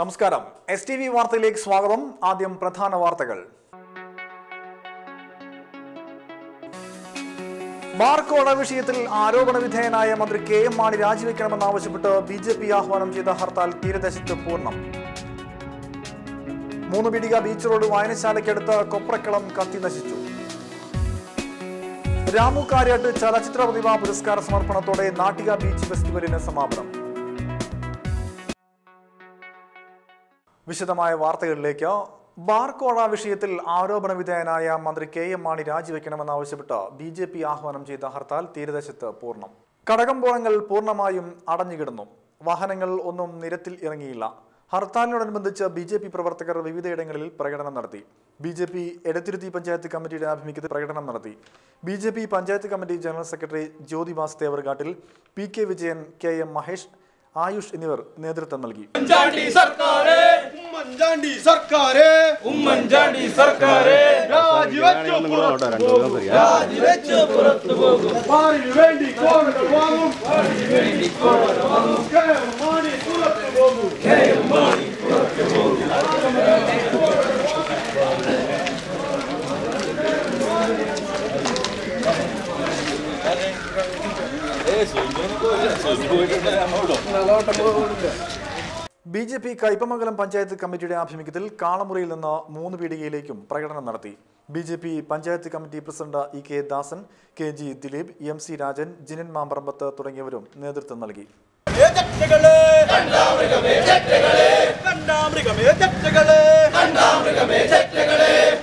നമസ്കാരം. S T V വാർത്തയിലേക്ക് സ്വാഗതം. ആദ്യം പ്രധാന വാർത്തകൾ. ബാർക്കോട വിഷയത്തിൽ ആരോപണ വിധേയനായ മന്ത്രി കെ എം മാണി രാജിവെക്കണമെന്നാവശ്യപ്പെട്ട് ബി ജെ പി ആഹ്വാനം ചെയ്ത ഹർത്താൽ തീരദേശത്ത് പൂർണം. മൂന്ന് പിടിക ബീച്ച് റോഡ് വായനശാലയ്ക്കടുത്ത് കൊപ്രക്കളം കത്തി നശിച്ചു. രാമു കാര്യാട്ട് ചലച്ചിത്ര പ്രതിഭാ പുരസ്കാര സമർപ്പണത്തോടെ നാട്ടിക ബീച്ച് ഫെസ്റ്റിവലിന് സമാപനം. വിശദമായ വാർത്തകളിലേക്ക്. ബാർക്കോഴ വിഷയത്തിൽ ആരോപണ വിധേയനായ മന്ത്രി കെ എം മാണി രാജിവെക്കണമെന്നാവശ്യപ്പെട്ട് ബി ജെ പി ആഹ്വാനം ചെയ്ത ഹർത്താൽ തീരദേശത്ത് പൂർണം. കടകമ്പോളങ്ങൾ പൂർണമായും അടഞ്ഞുകിടന്നു. വാഹനങ്ങൾ ഒന്നും നിരത്തിൽ ഇറങ്ങിയില്ല. ഹർത്താലിനോടനുബന്ധിച്ച് ബി ജെ പി പ്രവർത്തകർ വിവിധയിടങ്ങളിൽ പ്രകടനം നടത്തി. B J P Edathiruthi panchayat കമ്മിറ്റിയുടെ ആഭിമുഖ്യത്തിൽ പ്രകടനം നടത്തി. B J P panchayat committee general secretary Jyothi തേവർഘാട്ടിൽ P K Vijayan K M Mahesh Ayush എന്നിവർ നേതൃത്വം നൽകി. Oommen Chandy B J P Kaipamangalam panchayat കമ്മിറ്റിയുടെ ആഭിമുഖ്യത്തിൽ കാളമുറിയിൽ നിന്ന് മൂന്ന് പീടികയിലേക്കും പ്രകടനം നടത്തി. B J P panchayat committee president E K Dasan K G Dileep M C Rajan Jinan Mambarambath തുടങ്ങിയവരും നേതൃത്വം നൽകി.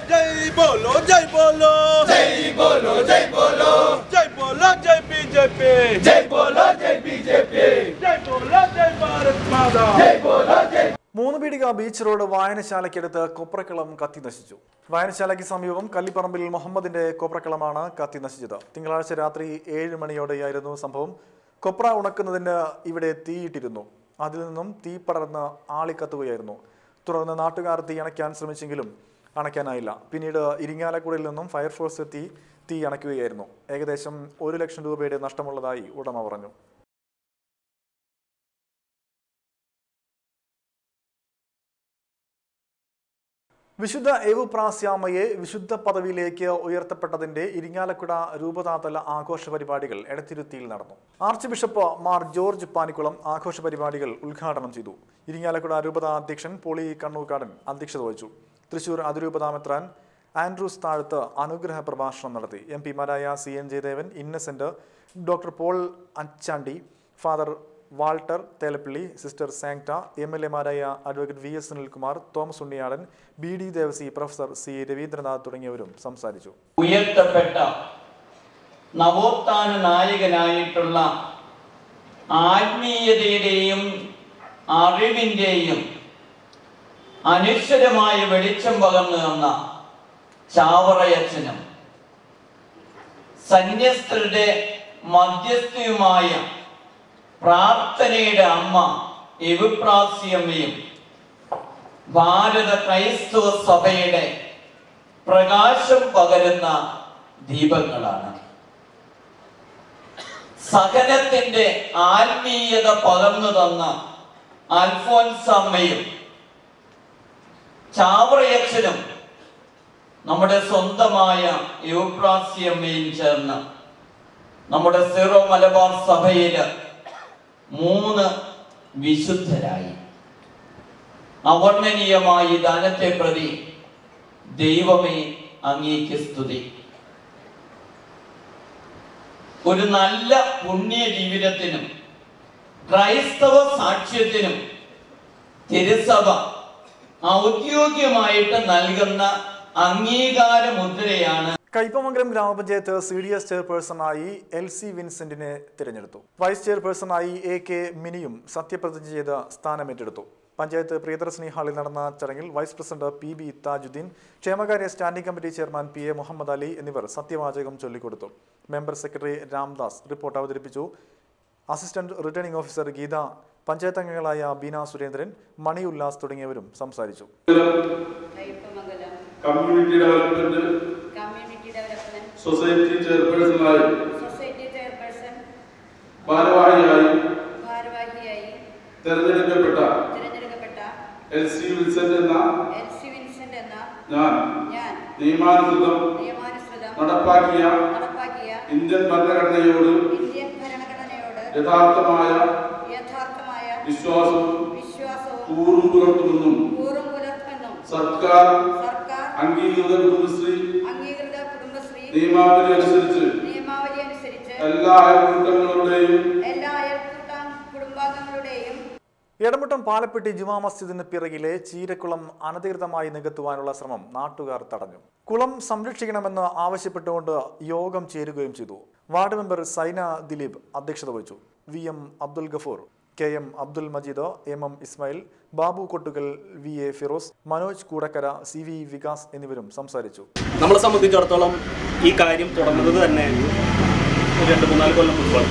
ജയ് ബോലോ ജയ് ബോലോ ജയ് ബോലോ ജയ് ബോലോ ജയ് ബോലോ ജയ് ബിജെപി ജയ് ബോലോ ജയ് ബിജെപി ജയ് ബോലോ ജയ് ഭാരത് മാതാ ജയ് ബോലോ ജയ് ബീച്ച് റോഡ് വായനശാലയ്ക്കടുത്ത് കൊപ്രക്കളം കത്തി നശിച്ചു. വായനശാലയ്ക്ക് സമീപം കല്ലിപ്പറമ്പിൽ മുഹമ്മദിന്റെ കൊപ്രക്കളമാണ് കത്തി നശിച്ചത്. തിങ്കളാഴ്ച രാത്രി ഏഴ് മണിയോടെയായിരുന്നു സംഭവം. കൊപ്ര ഉണക്കുന്നതിന് ഇവിടെ തീയിട്ടിരുന്നു. അതിൽ നിന്നും തീ പടർന്ന് ആളിക്കത്തുകയായിരുന്നു. തുടർന്ന് നാട്ടുകാർ തീ അണയ്ക്കാൻ ശ്രമിച്ചെങ്കിലും അണയ്ക്കാനായില്ല. പിന്നീട് ഇരിങ്ങാലക്കുടയിൽ നിന്നും ഫയർഫോഴ്സ് എത്തി തീ അണയ്ക്കുകയായിരുന്നു. ഏകദേശം ഒരു ലക്ഷം രൂപയുടെ നഷ്ടമുള്ളതായി ഉടമ പറഞ്ഞു. വിശുദ്ധ ഏവുപ്രാസ്യാമയെ വിശുദ്ധ പദവിയിലേക്ക് ഉയർത്തപ്പെട്ടതിന്റെ ഇരിങ്ങാലക്കുട രൂപതാതല ആഘോഷ പരിപാടികൾ എടത്തിരുത്തിയിൽ നടന്നു. Archbishop Mar George Panikulam ആഘോഷ പരിപാടികൾ ഉദ്ഘാടനം ചെയ്തു. ഇരിങ്ങാലക്കുട രൂപത അധ്യക്ഷൻ പോളി കണ്ണൂക്കാടൻ അധ്യക്ഷത വഹിച്ചു. തൃശൂർ അതിരൂപതാമെത്രാൻ ആൻഡ്രൂസ് താഴത്ത് അനുഗ്രഹ പ്രഭാഷണം നടത്തി. M പിമാരായ C N Jayadevan Innocent doctor Paul Achandy father Walter Thelappilly sister സാങ്ട M L എമാരായ advocate V S Sunilkumar Thomas Unniyadan B D Devassy professor C Raveendranath തുടങ്ങിയവരും സംസാരിച്ചു. ഉയർത്തപ്പെട്ട നവോത്ഥാന നായകനായിട്ടുള്ള ആത്മീയതയുടെയും അറിവിന്റെയും അനശ്വരമായ വെളിച്ചം പകർന്നു തന്ന ചാവറയച്ഛനും സന്യസ്തരുടെ മധ്യസ്ഥയുമായ പ്രാർത്ഥനയുടെ അമ്മ എവിപ്രാസിയമ്മയും ഭാരത ക്രൈസ്തവ സഭയുടെ പ്രകാശം പകരുന്ന ദീപങ്ങളാണ്. സഹനത്തിന്റെ ആത്മീയത പകർന്നു തന്ന അൽഫോൻസമ്മയും ചാവറയച്ചനും നമ്മുടെ സ്വന്തമായ യുപ്രാസിയമ്മയും ചേർന്ന് നമ്മുടെ സീറോ മലബാർ സഭയിൽ മൂന്ന് വിശുദ്ധരായി. അവർണനീയമായി ദാനത്തെ പ്രതി ദൈവമേ അങ്ങേക്ക് സ്തുതി. ഒരു നല്ല പുണ്യ ജീവിതത്തിനും ക്രൈസ്തവ സാക്ഷ്യത്തിനും തിരുസഭ ഔദ്യോഗികമായിട്ട് നൽകുന്ന അംഗീകാര മുദ്രയാണ് കയ്പമംഗലം ഗ്രാമപഞ്ചായത്ത് സി ഡി എസ് ചെയർപേഴ്സണായി എൽ സി വിൻസെന്റിനെ തിരഞ്ഞെടുത്തു. വൈസ് ചെയർപേഴ്സണായി എ കെ മിനിയും സത്യപ്രതിജ്ഞ ചെയ്ത് സ്ഥാനമേറ്റെടുത്തു. പഞ്ചായത്ത് പ്രിയദർശിനി ഹാളിൽ നടന്ന ചടങ്ങിൽ vice president P B Thajudheen ക്ഷേമകാര്യ standing committee chairman P A Muhammad Ali എന്നിവർ സത്യവാചകം ചൊല്ലിക്കൊടുത്തു. മെമ്പർ സെക്രട്ടറി രാംദാസ് റിപ്പോർട്ട് അവതരിപ്പിച്ചു. Assistant returning officer Geetha panchayat അംഗങ്ങളായ ബീന സുരേന്ദ്രൻ മണി ഉല്ലാസ് തുടങ്ങിയവരും സംസാരിച്ചു. കമ്മ്യൂണിറ്റി ഡെവലപ്മെന്റ് സൊസൈറ്റി ചെയർപേഴ്സണായി സൊസൈറ്റി ചെയർപേഴ്സൺ ഭാരവാഹിയായി ഭാരവാഹിയായി തെരഞ്ഞെടുക്കപ്പെട്ട തിരഞ്ഞെടുക്കപ്പെട്ട എൽ സി വിൽസൺ എന്ന എൽ സി വിൻസെന്റ് എന്ന ഞാൻ ഞാൻ നിയമാനുസൃതം നിയമാനുസൃതം നടപ്പാക്കിയ നടപ്പാക്കിയ ഇന്ത്യൻ ഭരണഘടനയോട് ഇന്ത്യൻ ഭരണഘടനയോട് യഥാർത്ഥമായ യഥാർത്ഥമായ വിശ്വാസവും വിശ്വാസവും കൂറും പുലർത്തുമെന്നും പൂർവം പുലർത്തുമെന്നും സർക്കാർ സർക്കാർ അംഗീകൃത കുടുംബശ്രീ അംഗീകൃത കുടുംബശ്രീ നിയമാവലി അനുസരിച്ച് എല്ലാ അയൽക്കൂട്ടങ്ങളുടെയും എടമുട്ടം പാലപ്പെട്ടി ജുമാ മസ്ജിദിന് പിറകിലെ ചീരക്കുളം അനധികൃതമായി നികത്തുവാനുള്ള ശ്രമം നാട്ടുകാർ തടഞ്ഞു. കുളം സംരക്ഷിക്കണമെന്ന് ആവശ്യപ്പെട്ടുകൊണ്ട് യോഗം ചേരുകയും ചെയ്തു. വാർഡ് മെമ്പർ സൈന ദിലീപ് അധ്യക്ഷത വഹിച്ചു. V M Abdul Gafoor. K M Abdul Majeed M M Ismail Babu Kottukal V A Firoz Manoj Koodakkara C V Vikas എന്നിവരും സംസാരിച്ചു. നമ്മളെ സംബന്ധിച്ചിടത്തോളം ഈ കാര്യം തുടങ്ങുന്നത് തന്നെ രണ്ട് മൂന്നാൽ കൊല്ലം മുൻപാണ്.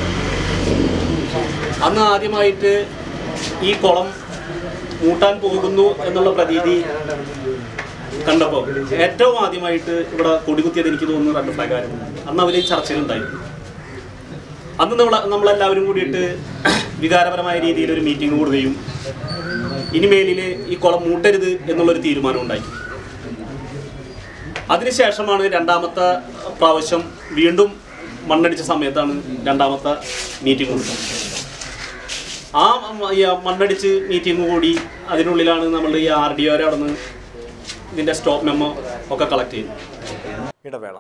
അന്ന് ആദ്യമായിട്ട് ഈ കുളം മൂട്ടാൻ പോകുന്നു എന്നുള്ള പ്രതീതി കണ്ടപ്പോൾ ഏറ്റവും ആദ്യമായിട്ട് ഇവിടെ കൊടികുത്തിയത് എനിക്ക് തോന്നുന്നു രണ്ട് പ്രകാരം അന്ന് അവർ ചർച്ചയിലുണ്ടായിരുന്നു. അന്ന് നമ്മൾ നമ്മളെല്ലാവരും കൂടിയിട്ട് വികാരപരമായ രീതിയിൽ ഒരു മീറ്റിംഗ് കൂടുകയും ഇനിമേലിൽ ഈ കുളം മൂട്ടരുത് എന്നുള്ളൊരു തീരുമാനം ഉണ്ടായി. അതിനുശേഷമാണ് രണ്ടാമത്തെ പ്രാവശ്യം വീണ്ടും മണ്ണടിച്ച സമയത്താണ് രണ്ടാമത്തെ മീറ്റിംഗ് കൂടുന്നത്. ആ മണ്ണടിച്ച് മീറ്റിംഗ് കൂടി അതിനുള്ളിലാണ് നമ്മൾ ഈ ആർ ഡി ഒരെ ഇതിന്റെ സ്റ്റോപ്പ് മെമ്മോ ഒക്കെ കളക്ട് ചെയ്യുന്നത്. ഇടവേള.